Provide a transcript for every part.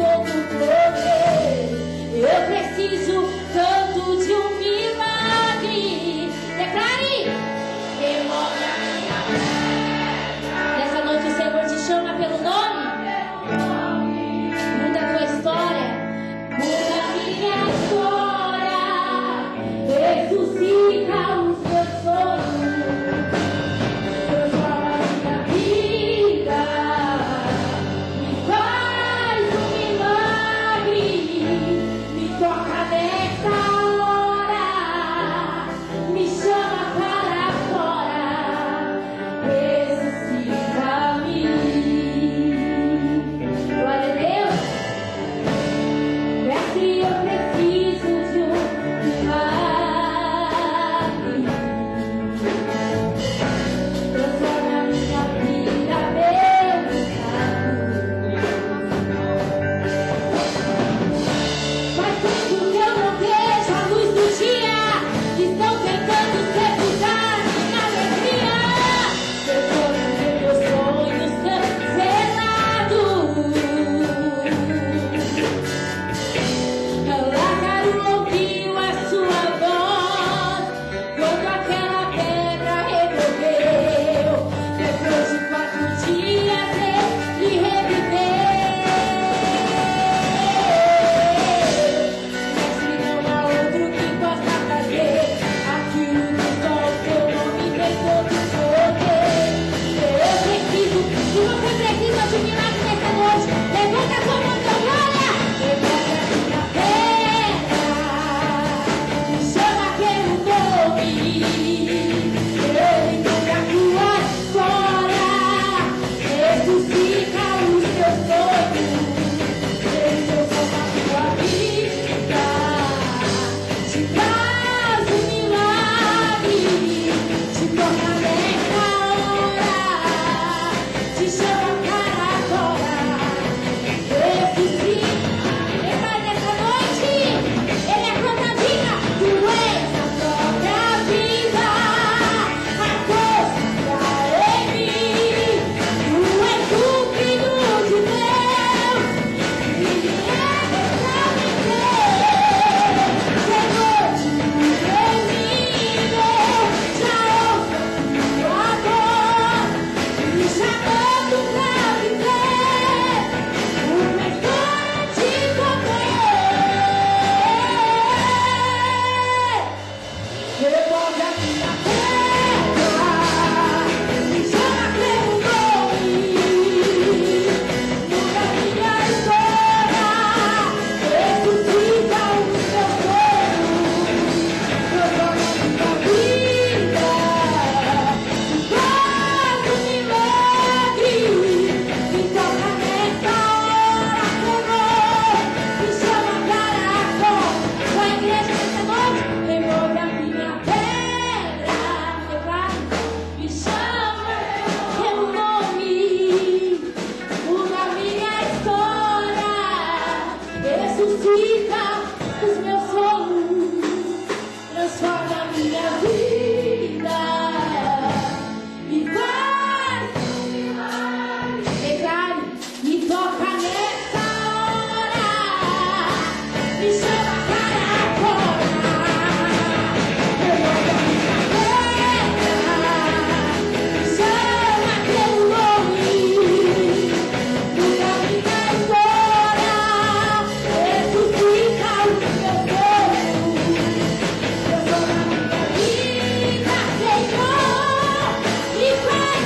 todo poder. Eu preciso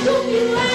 took you out.